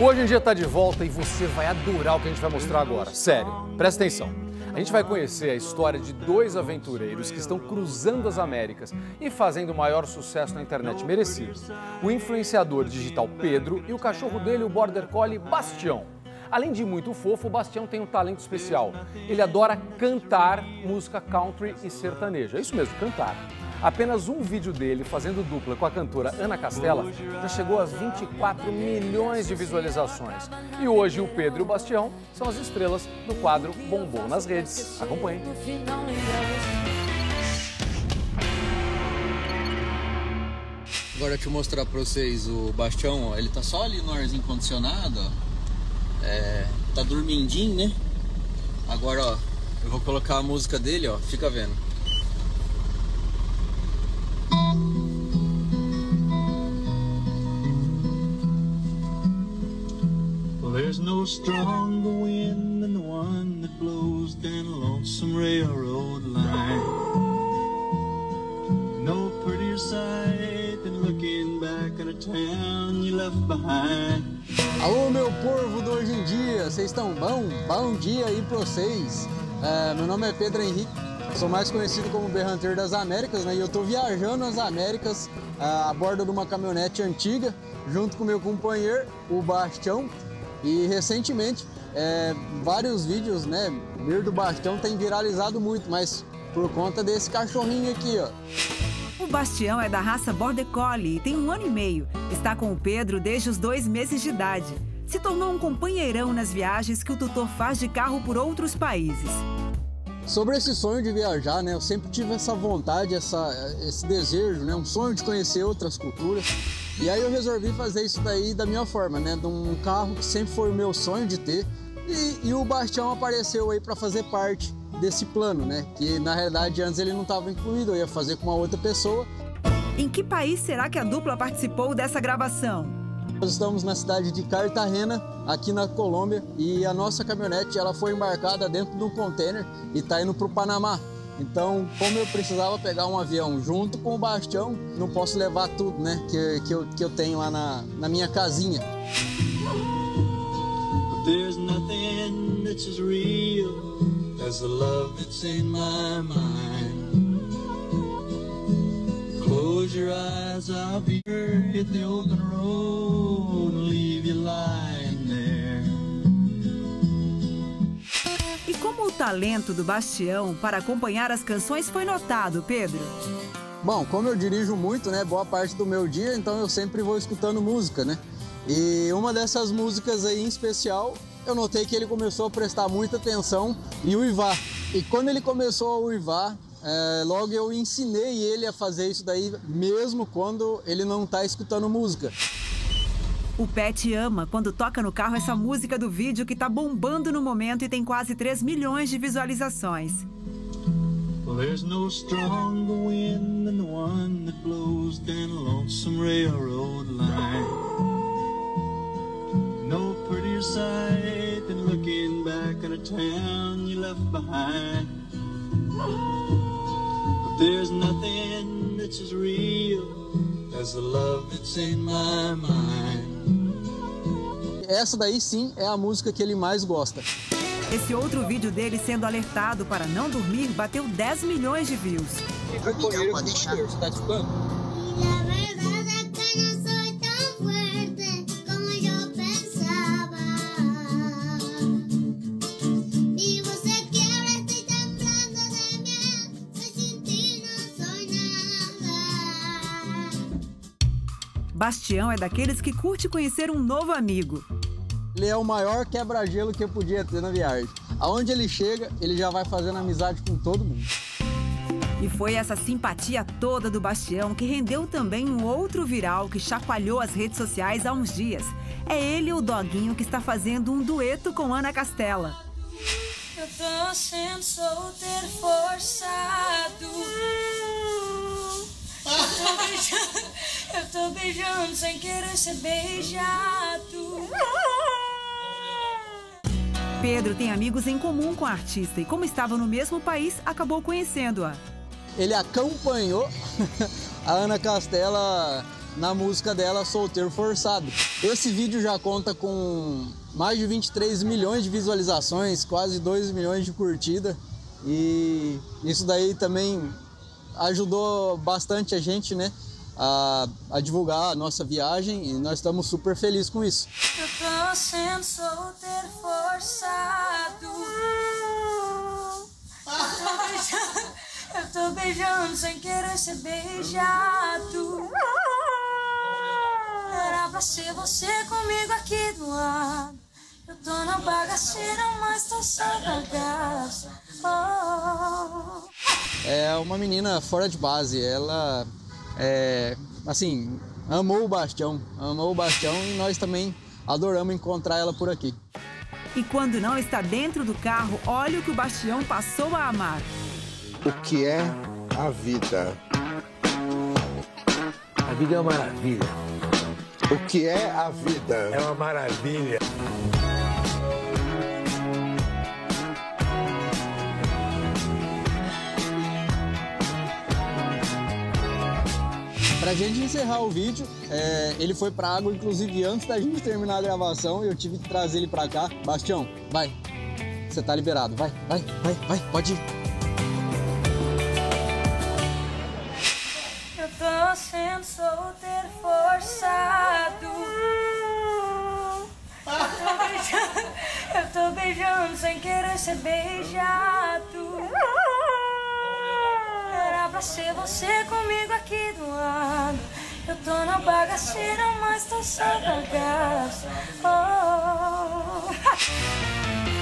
Hoje em dia está de volta e você vai adorar o que a gente vai mostrar agora. Sério, presta atenção. A gente vai conhecer a história de dois aventureiros que estão cruzando as Américas e fazendo o maior sucesso na internet merecido. O influenciador digital Pedro e o cachorro dele, o Border Collie Bastião. Além de muito fofo, o Bastião tem um talento especial. Ele adora cantar música country e sertaneja. É isso mesmo, cantar. Apenas um vídeo dele fazendo dupla com a cantora Ana Castela já chegou a 24 milhões de visualizações. E hoje o Pedro e o Bastião são as estrelas do quadro Bombom nas Redes. Acompanhe. Agora eu mostrar pra vocês o Bastião, ó, ele tá só ali no arzinho condicionado, ó. É, tá dormindinho, né? Agora, ó, eu vou colocar a música dele, ó, fica vendo. No stronger wind the one that blows down a lonesome railroad line. No prettier sight than looking back at a town you left behind. Alô, meu povo do hoje em dia, vocês estão bom? Bom dia aí pra vocês. É, meu nome é Pedro Henrique, sou mais conhecido como Berranter das Américas, né? E eu tô viajando nas Américas a bordo de uma caminhonete antiga, junto com meu companheiro, o Bastião. E recentemente, é, vários vídeos, né, Mir do Bastião tem viralizado muito, mas por conta desse cachorrinho aqui, ó. O Bastião é da raça Border Collie e tem um ano e meio. Está com o Pedro desde os dois meses de idade. Se tornou um companheirão nas viagens que o tutor faz de carro por outros países. Sobre esse sonho de viajar, né, eu sempre tive essa vontade, essa, esse desejo, né, um sonho de conhecer outras culturas. E aí eu resolvi fazer isso daí da minha forma, né? De um carro que sempre foi o meu sonho de ter. E, e o Bastião apareceu aí para fazer parte desse plano, né? Que na realidade antes ele não estava incluído, eu ia fazer com uma outra pessoa. Em que país será que a dupla participou dessa gravação? Nós estamos na cidade de Cartagena, aqui na Colômbia, e a nossa caminhonete ela foi embarcada dentro de um container e está indo para o Panamá. Então, como eu precisava pegar um avião junto com o Bastião, não posso levar tudo, né, que, que, eu, que eu tenho lá na, na minha casinha. There's nothing that's as real as the love that's in my mind. Close your eyes, I'll be here hit the open road and leave you lying talento do Bastião para acompanhar as canções foi notado, Pedro? Bom, como eu dirijo muito, né, boa parte do meu dia, então eu sempre vou escutando música, né? E uma dessas músicas aí em especial, eu notei que ele começou a prestar muita atenção e uivar. E quando ele começou a uivar, é, logo eu ensinei ele a fazer isso daí, mesmo quando ele não está escutando música. O Pet ama quando toca no carro essa música do vídeo que tá bombando no momento e tem quase 3 milhões de visualizações. There's no stronger wind than the one that blows down a lonesome railroad line. No prettier sight than looking back at a town you left behind. But there's nothing that's as real as the love that's in my mind essa daí sim é a música que ele mais gosta. Esse outro vídeo dele sendo alertado para não dormir bateu 10 milhões de views. Então, pode deixar. Você tá escutando? Bastião é daqueles que curte conhecer um novo amigo. Ele é o maior quebra-gelo que eu podia ter na viagem. Aonde ele chega, ele já vai fazendo amizade com todo mundo. E foi essa simpatia toda do Bastião que rendeu também um outro viral que chacoalhou as redes sociais há uns dias. É ele, o doguinho, que está fazendo um dueto com Ana Castela. Eu tô sendo solteiro forçado. Eu tô beijando, eu tô beijando sem querer ser beijado. Pedro tem amigos em comum com a artista e, como estava no mesmo país, acabou conhecendo-a. Ele acompanhou a Ana Castela na música dela Solteiro Forçado. Esse vídeo já conta com mais de 23 milhões de visualizações, quase 2 milhões de curtidas. E isso daí também ajudou bastante a gente, né? A, a, divulgar a nossa viagem e nós estamos super felizes com isso. Forçado. Eu tô beijando, eu tô beijando sem querer ser beijado. Era pra ser você comigo aqui do lado. Eu tô na bagaceira, mas tô sem bagaço. Oh. É uma menina fora de base. Ela é, assim, amou o Bastião, amou o Bastião e nós também adoramos encontrar ela por aqui. E quando não está dentro do carro, olha o que o Bastião passou a amar. O que é a vida? A vida é uma maravilha. O que é a vida? É uma maravilha. Pra gente encerrar o vídeo, é, ele foi pra água, inclusive antes da gente terminar a gravação, eu tive que trazer ele pra cá. Bastião, vai. Você tá liberado. Vai, vai, vai, vai, pode ir. Eu tô sendo solteiro forçado. Eu tô beijando, eu tô beijando sem querer ser beijado. Era pra ser você comigo aqui do lado. Eu tô na bagaceira, mas tô sem bagaço. Oh.